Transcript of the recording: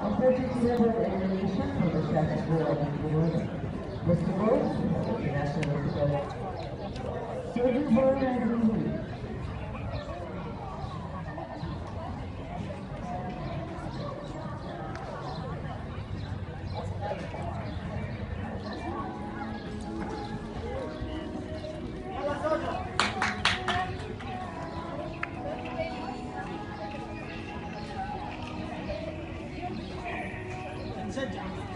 Unfortunately, the animation from the world in the world. Mr. Rose, as